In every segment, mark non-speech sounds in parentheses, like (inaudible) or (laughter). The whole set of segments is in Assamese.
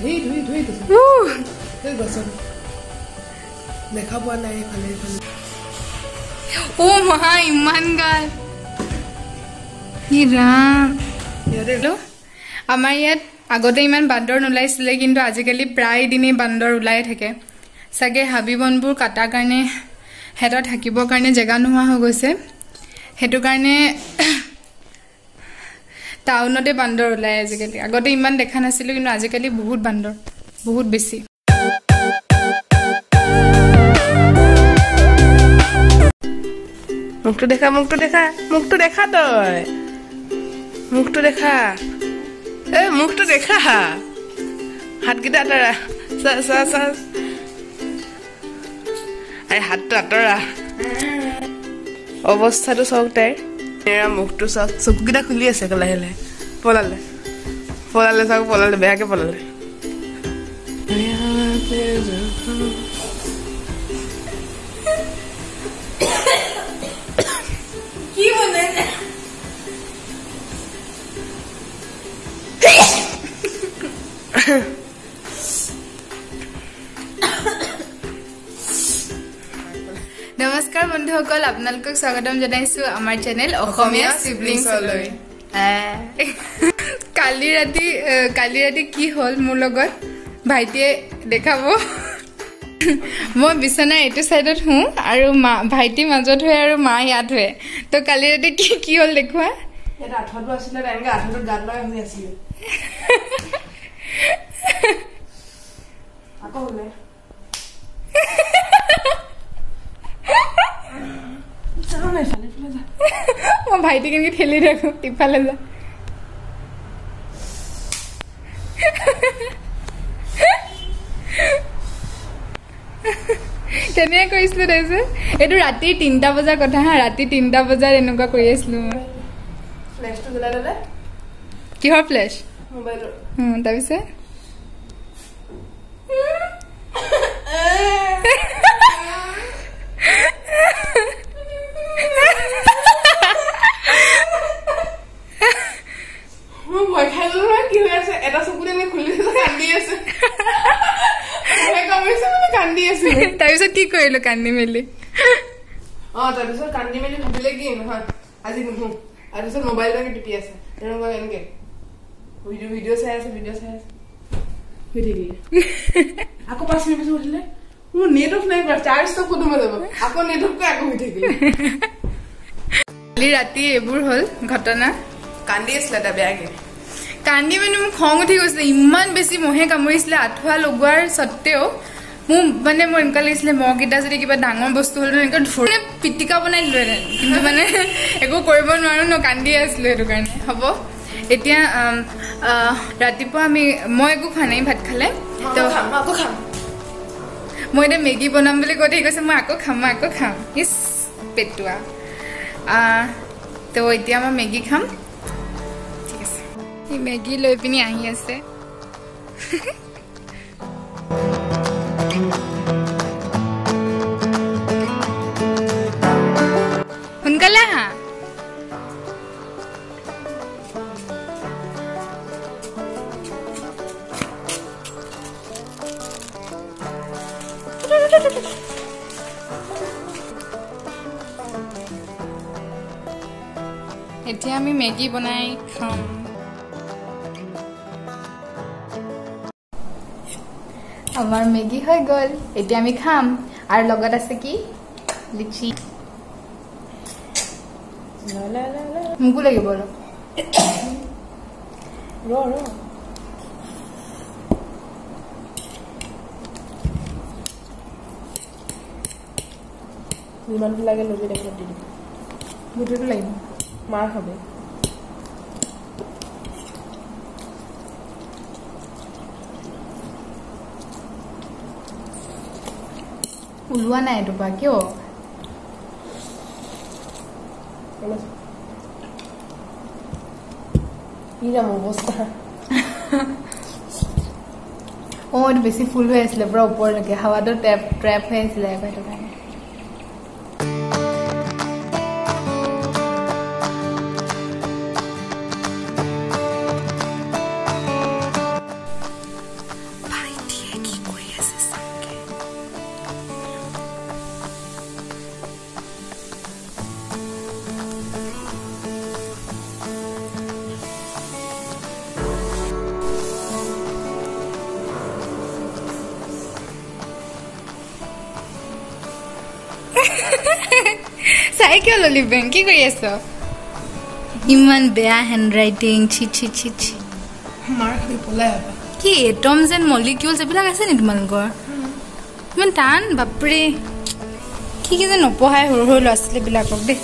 ধুই ধুই দেখা পোৱা নাই এইফালে এইফালে। অ মহা ইমান গাল। আমাৰ ইয়াত আগতে ইমান বান্দৰ নোলাইছিলে কিন্তু আজিকালি প্ৰায় দিনেই বান্দৰ ওলাই থাকে। চাগে হাবি বনবোৰ কটাৰ কাৰণে সিহঁতৰ থাকিবৰ কাৰণে জেগা নোহোৱা হৈ গৈছে। সেইটো কাৰণে টাউনতে বান্দৰ ওলাই আজিকালি। আগতে ইমান দেখা নাছিলোঁ কিন্তু আজিকালি বহুত বান্দৰ বহুত বেছি। মুখটো দেখা মুখটো দেখা মুখটো দেখা তই। মুখটো দেখা। এ মুখটো দেখা। হাতকেইটা আঁতৰা চা চা চা। আৰে হাতটো আঁতৰা। অৱস্থাটো চাওক তাইৰ। মুখটো চাওক চকুকেইটা খুলি আছে আকৌ লাহে লাহে পলালে পলালে চাওক পলালে বেয়াকে পলালে কি বনাই নমস্কাৰ বন্ধুসকল আপোনালোকক স্বাগতম জনাইছো আমাৰ চেনেল অসমীয়া চিবলিংছলৈ কালি ৰাতি কালি ৰাতি কি হ'ল মোৰ লগত? ভাইটিয়ে দেখাব। মই বিচনাৰ এইটো চাইডত শুওঁ আৰু মা ভাইটি মাজত শুৱে আৰু মা ইয়াত শুৱে তো কালি ৰাতি কি কি হ'ল দেখুৱা ইয়াত (laughs) (laughs) আঠুৱাটো আছিলে এনেকে আঠুৱাটো গাত লগাই শুই আছিলে আকৌ বোলে যাওঁ নাই ফালে ফালে যা মই ভাইটিক এনেকৈ ঠেলি থাকো ইফালে যা। তেনেকৈ কৰিছিলো তাৰপিছত এইটো ৰাতি তিনিটা বজাৰ কথা হা ৰাতি তিনিটা বজাত এনেকুৱা কৰি আছিলো মই। কিহৰ ফ্লেছ? তাৰপিছত মই ভয় খাই গলো নহয় কি হৈ আছে এটা চকুতে এনেকে খুলি আছে কান্দি আছে ভয় কমিছে মানে কান্দি আছে তাৰপিছত কি কৰিলো কান্দি মেলি অ তাৰপিছত কান্দি মেলি ভাবিলে কি নহয় আজি নুশু তাৰপিছত মোবাইলটোকে টিপি আছে তেনেকুৱা এনেকে ভিডিঅ' ভিডিঅ' চাই আছে ভিডিঅ' চাই আছে শুই থাকিলে আকৌ পাঁচ মিনিট পিছত উঠিলে মোৰ নেট অফ নাই কৰা চাৰ্জটো ক'তো মই যাব আকৌ নেট অফ কৰি আকৌ শুই থাকিলে কালি ৰাতি এইবোৰ হ'ল ঘটনা কান্দি আছিলে এটা বেয়াকে কান্দি মানে মোৰ খং উঠি গৈছিলে ইমান বেছি মহে কামুৰিছিলে আঁঠুৱা লগোৱাৰ স্বত্তেও মোৰ মানে মোৰ এনেকুৱা লাগিছিলে মহকেইটা যদি কিবা ডাঙৰ বস্তু হ'লে এনেকুৱা ধৰি পিটিকা বনাই দিলোহেঁতেন কিন্তু মানে (laughs) একো কৰিব নোৱাৰো ন কান্দি আছিলো সেইটো কাৰণে। হ'ব এতিয়া ৰাতিপুৱা আমি মই একো খোৱা নাই ভাত খালে। তো মই এতিয়া মেগী বনাম বুলি কৈ ঠিক কৈছে মই আকৌ খাম মই আকৌ খাম। ইছ পেটুৱা। তো এতিয়া মই মেগী খাম। ঠিক আছে। সি মেগী লৈ পিনি আহি আছে। (laughs) এতিয়া আমি মেগী বনাই খাম। আমাৰ মেগী হৈ গ'ল এতিয়া আমি খাম। আৰু লগত আছে কি? লিচি। লা, লা, লা, লা। মোকো লাগিব অলপ ৰ ৰ। যিমানটো লাগে ল'বি তাৰপিছত দি দিবি গোটেইটো লাগিব। মাৰ খাবি ওলোৱা নাই এইটোৰ পৰা কিয় অৱস্থা? অঁ এইটো বেছি ফুল হৈ আছিলে পুৰা ওপৰলৈকে। হাৱাটো ট্ৰেপ ট্ৰেপ হৈ আছিলে সেইটো কাৰণে চাই কিয় ললি বেং কি কৰি আছ ইমান বেয়া হেণ্ড ৰাইটিং মাৰ খালি পলাই আবা কি এটমছ এণ্ড মলিকিউলছ এইবিলাক আছে নি তোমালোকৰ ইমান টান বাপৰে কি কি যে নপঢ়াই সৰু সৰু ল'ৰা ছোৱালীবিলাকক দেই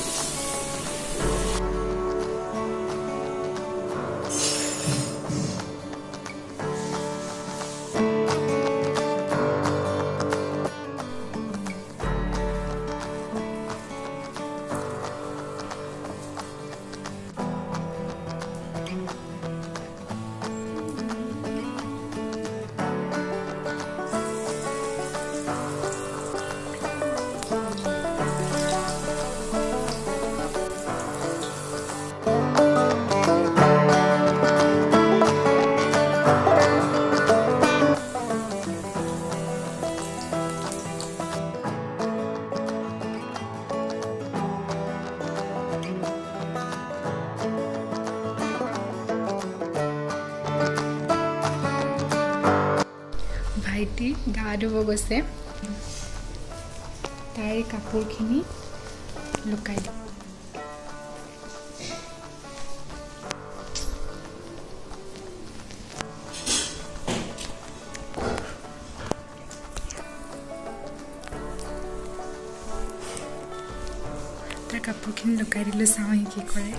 ভাইটি গা ধুব গৈছে। তাৰ এই কাপোৰখিনি লুকাই দিম। তাৰ কাপোৰখিনি লুকাই দিলোঁ চাওঁ সি কি কৰে।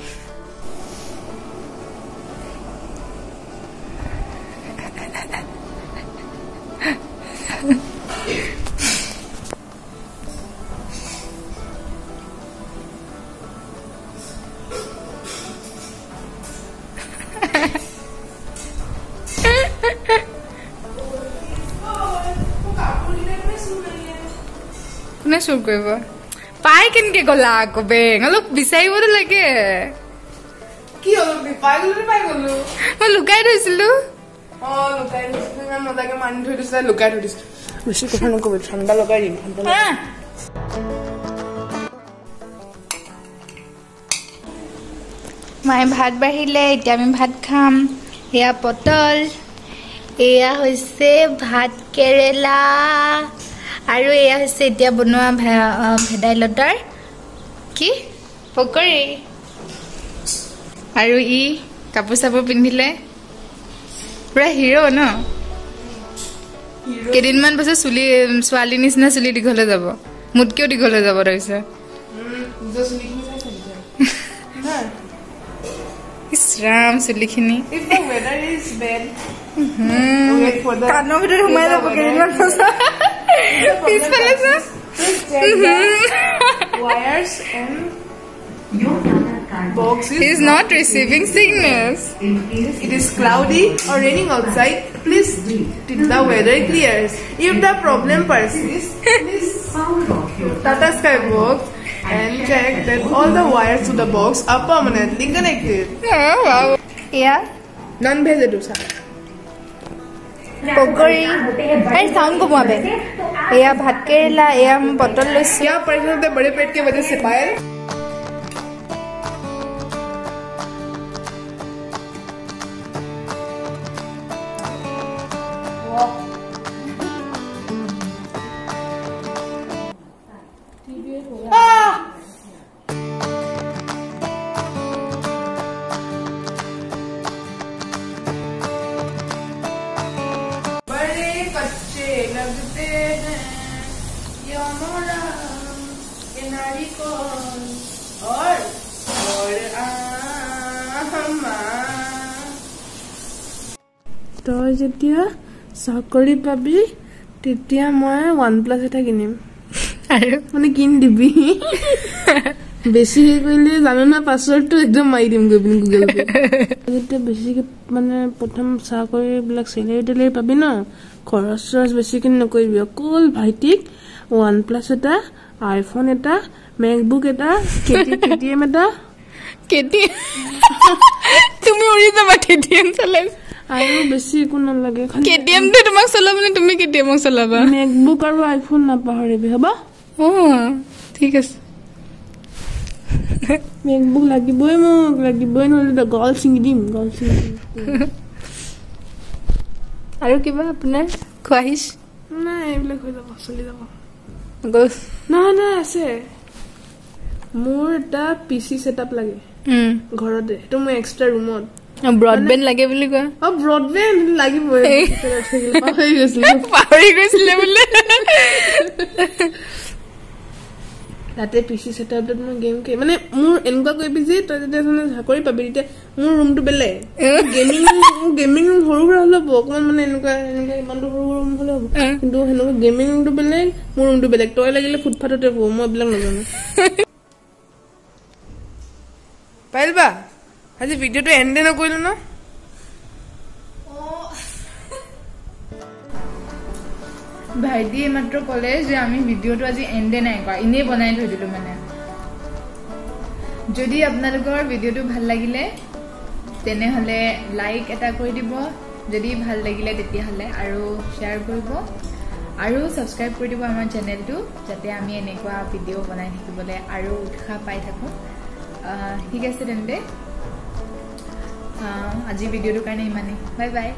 কোনে চুৰ কৰিব পাই কেনেকে গলা আকৌ বেং অলপ বিচাৰিবতো লাগে কি হ'ল পাই গলো পাই গলো মই লুকাই থৈছিলো লুকাই বেছি কথা নকবি ঠাণ্ডা লগাই দিম ঠাণ্ডা। মায়ে ভাত বাঢ়িলে এতিয়া আমি ভাত খাম এয়া পটল এয়া হৈছে ভাত কেৰেলা আৰু এয়া হৈছে এতিয়া বনোৱা ভেদাইলতাৰ কি? পকৰি। আৰু ই কাপোৰ চাপোৰ পিন্ধিলে। পুৰা হিৰ' ন? কেইদিনমান পাছত চুলি ছোৱালীৰ নিচিনা চুলি দীঘলে যাব। মোতকেও দীঘলে যাব তাৰপিছত। (laughs) নিজৰ চুলিখিনি। কাণৰ ভিতৰত সোমাই যাব কেইদিনমান পাছত। He's fellas wires and boxes. He's not receiving signals. It is cloudy or raining outside. Please till the weather clears. If the problem persists, please Tata Sky Box and check that all the wires to the box are permanently connected. Oh, wow. Yeah. Non-vegetables. पकौड़ी अरे साउंड को मुआबे एया भात केरेला एया पटल लैस या बड़े पेट के वजह से पायल Wow. नारिकोल और और आमा তই যেতিয়া চাকৰি পাবি তেতিয়া মই ওৱান প্লাছ এটা কিনিম আৰু মানে কিনি দিবি বেছি হেৰি কৰিলে জানো না পাছৱৰ্ডটো একদম মাৰি দিম গৈ পিনি গুগল পে (laughs) যেতিয়া বেছিকে মানে প্ৰথম চাকৰিবিলাক চেলেৰি টেলেৰি পাবি ন খৰচ চৰচ বেছিকে নকৰিবি অকল ভাইটিক ওৱান প্লাছ এটা আইফোন এটা মেকবুক এটা কে এম এটা। কেতিয়া (laughs) তুমি উৰি যাবা কেটিএম চলাই আৰু বেছি একো নালাগে কেটিএমটো তোমাক চলাবনে তুমি কেটিএমক চলাবা? মেকবুক আৰু আইফোন নাপাহৰিবি হ'ব? অ ঠিক আছে। মেকবুক লাগিবই মোক লাগিবই নহ'লে গল ছিঙি দিম গল ছিঙি দিম। আৰু কিবা আপোনাৰ খোৱাহিছ নাই এইবিলাক হৈ যাব চলি যাব। গ'ল না না আছে। মোৰ এটা পি চি ছেটআপ লাগে। ঘৰতে। সেইটো মোৰ এক্সট্ৰা ৰুমত ব্ৰডবেণ্ড লাগে বুলি কয়। অ ব্ৰডবেণ্ড গৈছিলো। পাহৰি গৈছিলে বোলে। (laughs) তাতে পি চি ছেটআপত মই গেম খেলি মানে মোৰ এনেকুৱা কৰিবি যে তই যেতিয়া চাকৰি পাবি তেতিয়া মোৰ ৰুমটো বেলেগ। গেমিং গেমিং ৰুম সৰু সুৰা হ'লে হ'ব অকণমান মানে এনেকুৱা এনেকুৱা ইমানটো সৰু সৰু ৰুম হ'লে হ'ব। কিন্তু সেনেকুৱা গেমিং ৰুমটো বেলেগ মোৰ ৰুমটো বেলেগ। তই লাগিলে ফুটপাথতে হ'ব মই এইবিলাক নাজানো। পাৰিবা আজি ভিডিঅ'টো এণ্ডে নকৰিলো ন? ভাইটিয়ে এইমাত্ৰ ক'লে যে আমি ভিডিঅ'টো আজি এণ্ডে নাই কৰা এনেই বনাই থৈ দিলো মানে। যদি আপোনালোকৰ ভিডিঅ'টো ভাল লাগিলে তেনেহ'লে লাইক এটা কৰি দিব যদি ভাল লাগিলে তেতিয়াহ'লে আৰু শ্বেয়াৰ কৰিব। আৰু ছাবস্ক্ৰাইব কৰি দিব আমাৰ চেনেলটো যাতে আমি এনেকুৱা ভিডিঅ' বনাই থাকিবলৈ আৰু উৎসাহ পাই থাকোঁ। ঠিক আছে তেন্তে। আজি ভিডিঅ'টোৰ কাৰণে ইমানেই। Bye bye.